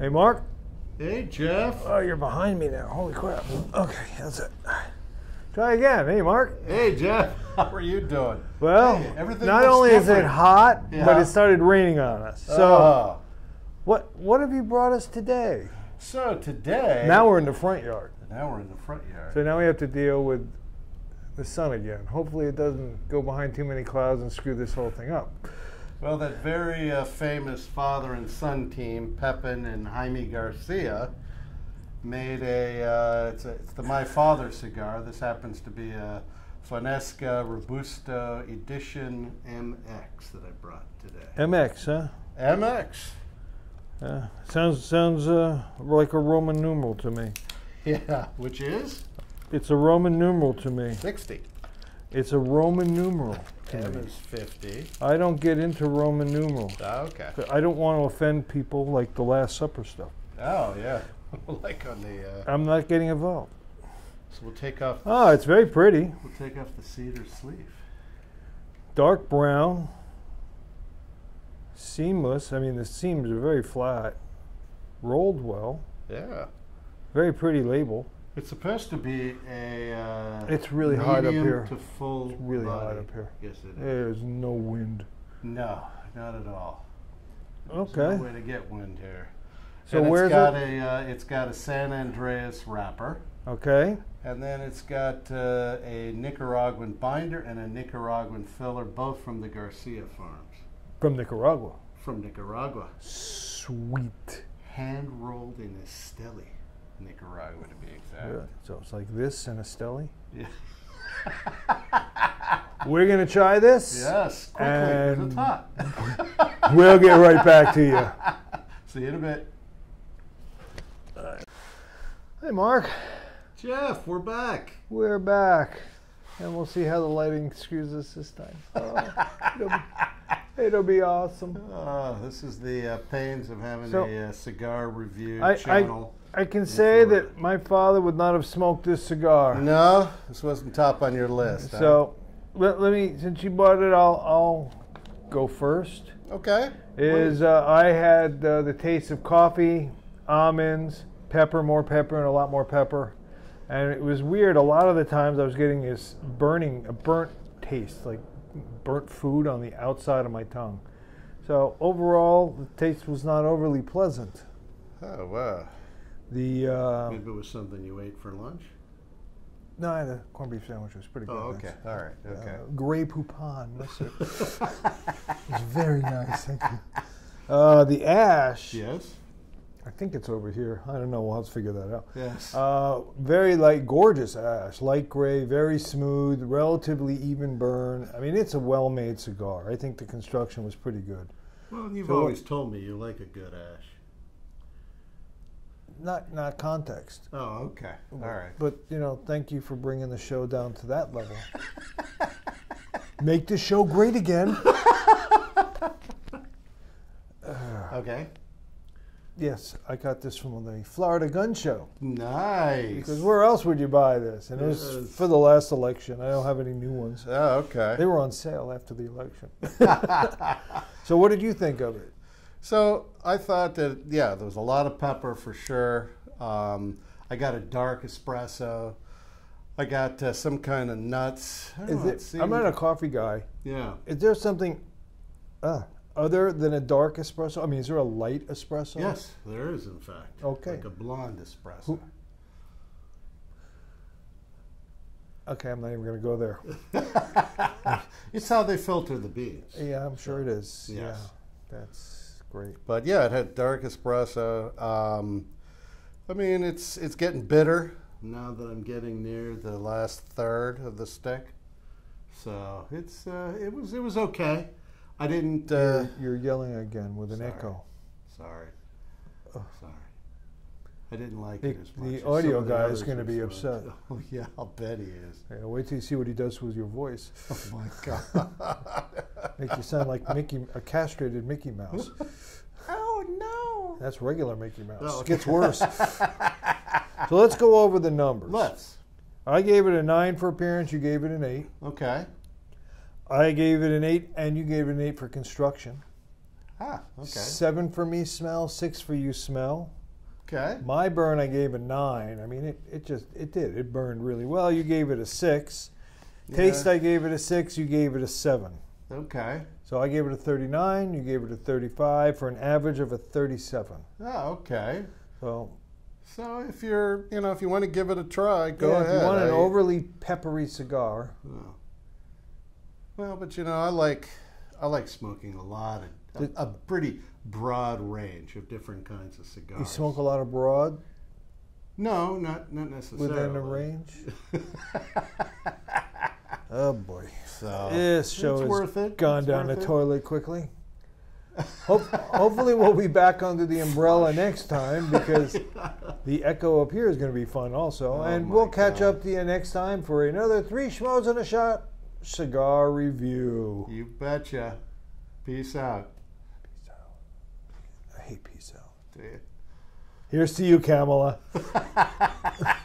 Hey, Mark. Hey, Jeff. Oh, you're behind me now. Holy crap. Okay, that's it. Try again. Hey, Mark. Hey, Jeff. How are you doing? Well, Hey, everything not only is it different. hot, but it started raining on us. So, Oh. what what have you brought us today? so today. Now we're in the front yard. Now we're in the front yard. So now we have to deal with the sun again. Hopefully, it doesn't go behind too many clouds and screw this whole thing up. Well, that very uh, famous father and son team, Pepin and Jaime Garcia, made a. Uh, it's, a it's the My Father cigar. This happens to be a Fonseca Robusto Edition MX that I brought today. MX, huh? MX. Uh, sounds sounds uh, like a Roman numeral to me. Yeah, which is It's a Roman numeral to me. 60. It's a Roman numeral to M me. is 50. I don't get into Roman numerals. Ah, okay. I don't want to offend people like the Last Supper stuff. Oh, yeah. like on the. Uh, I'm not getting involved. so we'll take off. Oh, it's very pretty. We'll take off the cedar sleeve. Dark brown. Seamless. I mean, the seams are very flat. Rolled well. Yeah. Very pretty label. It's supposed to be a. Uh, It's really hot up here. To full. It's really hot up here. Yes, it is. There's no wind. No, not at all. There's Okay. No way to get wind here. So and where's it's got it? a uh, it's got a San Andreas wrapper, Okay. and then it's got uh, a Nicaraguan binder and a Nicaraguan filler, both from the Garcia farms, From Nicaragua. from Nicaragua, Sweet. hand rolled in Esteli, Nicaragua to be exact. Yeah. So it's like this and a Steli. Yeah. We're going to try this. Yes, quickly, And-. We'll get right back to you. See you in a bit. Hey, Mark. Jeff, we're back. We're back. And we'll see how the lighting screws us this time. Oh, it'll, be, awesome. Uh, this is the uh, pains of having So- a uh, cigar review I- I- channel. I can say Florida. that my father would not have smoked this cigar. no, this wasn't top on your list. huh? So let, let me, since you bought it, I'll, I'll go first. okay. Is uh, I had uh, the taste of coffee, almonds, pepper, more pepper, and a lot more pepper. And it was weird. A lot of the times I was getting this burning, a burnt taste, like burnt food on the outside of my tongue. So overall, the taste was not overly pleasant. Oh wow. The uh, Maybe it was something you ate for lunch. no, I had a corned beef sandwich. It was pretty good. Oh, thanks. okay. All right. Okay. Uh, Grey Poupon. That's it. it's very nice. Thank you. Uh, the ash. yes. I think it's over here. I don't know. We'll have to figure that out. Yes. Uh, very light, gorgeous ash, light gray, very smooth, relatively even burn. I mean, it's a well-made cigar. I think the construction was pretty good. well, you've so always told me you like a good ash. Not not context, Oh, okay. All right. but you know, thank you for bringing the show down to that level. Make the show great again. Okay. Yes, I got this from the Florida Gun Show. Nice. Because where else would you buy this? And it was Yes. for the last election. I don't have any new ones. Oh, okay. They were on sale after the election. so, what did you think of it? So I thought that yeah, there was a lot of pepper for sure. Um, I got a dark espresso. I got uh, some kind of nuts. I don't Is know, it? it I'm not a coffee guy. yeah. Is there something uh, other than a dark espresso? I mean, is there a light espresso? Yes, there is in fact. Okay. Like a blonde espresso. Who- Okay, I'm not even going to go there. it's how they filter the beans. Yeah, I'm sure it is. Yes. Yeah, that's great. But yeah, it had dark espresso. Um, I mean, it's it's getting bitter now that I'm getting near the last third of the stick. So it's uh, it was it was okay. I didn't. Uh, you're, you're yelling again with an sorry. echo. sorry, Oh. sorry. I didn't like The- it as much. as audio the guy is gonna be smoked. upset. Oh yeah, I'll bet he is. Yeah, wait till you see what he does with your voice. Oh my god. Make you sound like Mickey, a castrated Mickey Mouse. oh no. That's regular Mickey Mouse. Oh, It gets worse. so let's go over the numbers. Let's. I gave it a nine for appearance. You gave it an eight. Okay. I gave it an eight, and you gave it an eight for construction. Ah, okay. Seven for me smell, six for you smell. Okay. My burn I gave a nine. I mean it, it just it did. It burned really well. You gave it a six. Taste I gave it a six, you gave it a seven. Okay. So I gave it a 39, you gave it a 35 for an average of a 37. Oh, okay. So So if you're, you know, if you want to give it a try, go yeah, ahead. if you want an I- overly peppery cigar, Oh. Well, but you know, I like I like smoking a lot of Did- a, pretty broad range of different kinds of cigars. you smoke a lot of broad No, not not necessarily. within a range. Oh boy. so This show it's has worth it. gone It's down the it. toilet quickly. Hope, hopefully, we'll be back under the umbrella next time because the echo up here is going to be fun also. Oh and we'll catch God. up to you next time for another Three Schmoes and a Shot cigar review. You betcha. Peace out. Peace out. I hate peace out. See ya. Here's to you, Kamala.